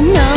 No.